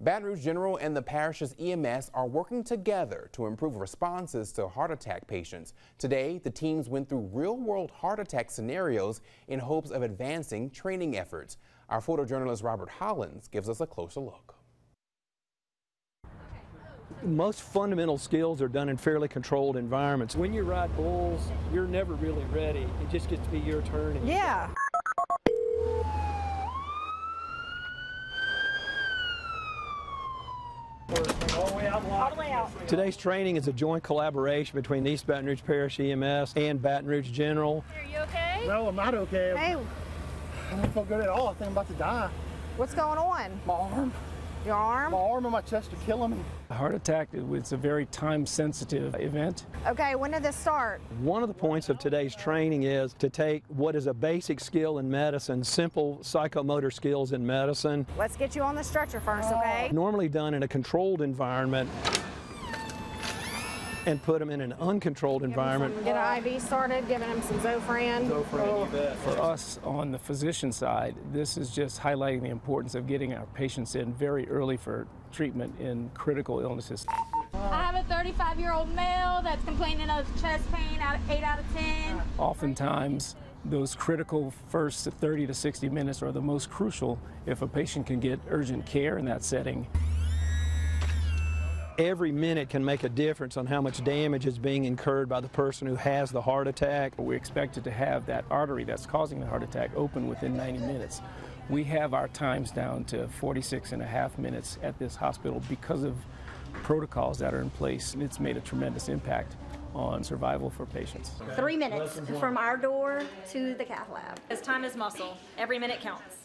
Baton Rouge General and the parish's EMS are working together to improve responses to heart attack patients. Today, the teams went through real-world heart attack scenarios in hopes of advancing training efforts. Our photojournalist Robert Hollins gives us a closer look. Most fundamental skills are done in fairly controlled environments. When you ride bulls, you're never really ready. It just gets to be your turn. Yeah. All the way out. All the way out. Today's training is a joint collaboration between East Baton Rouge Parish EMS and Baton Rouge General. Are you okay? No, I'm not okay. Hey, I don't feel good at all. I think I'm about to die. what's going on? My arm, Your arm? my arm and my chest are killing me. A heart attack is a very time sensitive event. Okay, when did this start? One of the points of today's training is to take what is a basic skill in medicine, simple psychomotor skills in medicine, Let's get you on the stretcher first, okay? normally done in a controlled environment, and put them in an uncontrolled environment. Get an IV started, giving them some Zofran. For us on the physician side, this is just highlighting the importance of getting our patients in very early for treatment in critical illnesses. I have a 35 year old male that's complaining of chest pain out of 8 out of 10. Oftentimes, those critical first 30 to 60 minutes are the most crucial if a patient can get urgent care in that setting. Every minute can make a difference on how much damage is being incurred by the person who has the heart attack. We're expected to have that artery that's causing the heart attack open within 90 minutes. We have our times down to 46 and a half minutes at this hospital because of protocols that are in place. And it's made a tremendous impact on survival for patients. Three minutes from our door to the cath lab. Because time is muscle. Every minute counts.